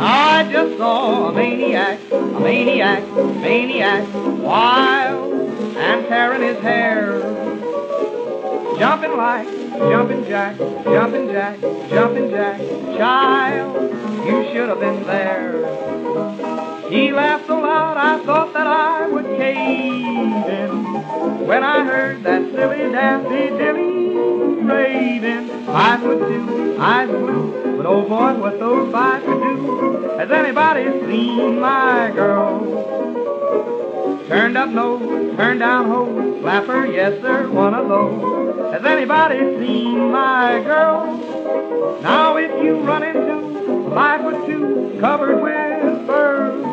I just saw a maniac, a maniac, maniac, wild and tearing his hair. Jumping like jumping jack, jumping jack, jumping jack, child, you should have been there. He laughed so loud I thought that I when I heard that silly daffy dilly raving. Five foot two, eyes blue, but oh boy, what those five could do. Has anybody seen my girl? Turned up nose, turned down hose, flapper, yes sir, one of those. Has anybody seen my girl? Now if you run into five foot two, covered with fur,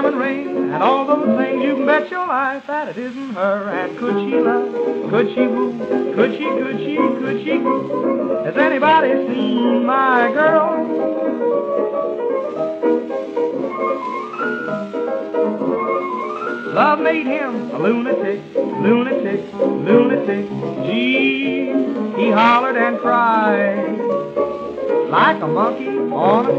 diamond ring, and all those things, you can bet your life that it isn't her. And could she love? Could she woo? Could she? Could she? Could she? Has anybody seen my girl? Love made him a lunatic, lunatic, lunatic. Gee, he hollered and cried like a monkey on a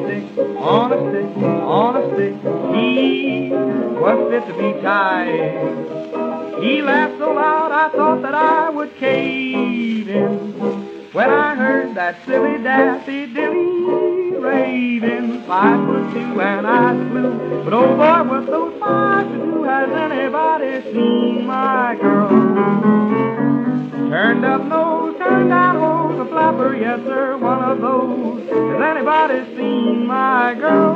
stick. He was fit to be tied. He laughed so loud I thought that I would cave in when I heard that silly daffy dilly raving. Five foot two and I flew, but oh boy, what those five to do? Has anybody seen my girl? Turned up nose, turned down hose, a flapper, yes sir, of. Has anybody seen my girl?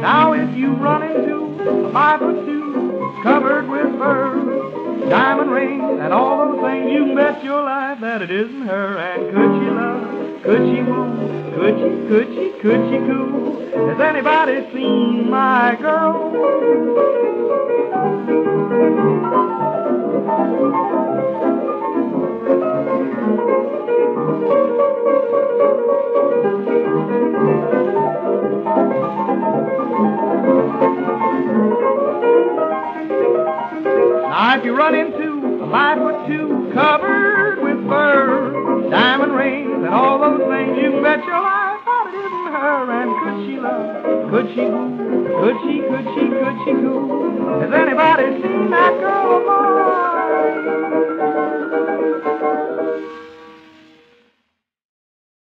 Now if you run into a five foot two, covered with fur, diamond rings, and all those things, you can bet your life that it isn't her. And could she love? Could she woo? Could she? Could she? Could she coo? Has anybody seen my girl? If you run into a five foot two covered with fur, diamond rings and all those things, you bet your life that it isn't her. And could she love? Could she woo? Could she? Could she? Could she? Has anybody seen that girl?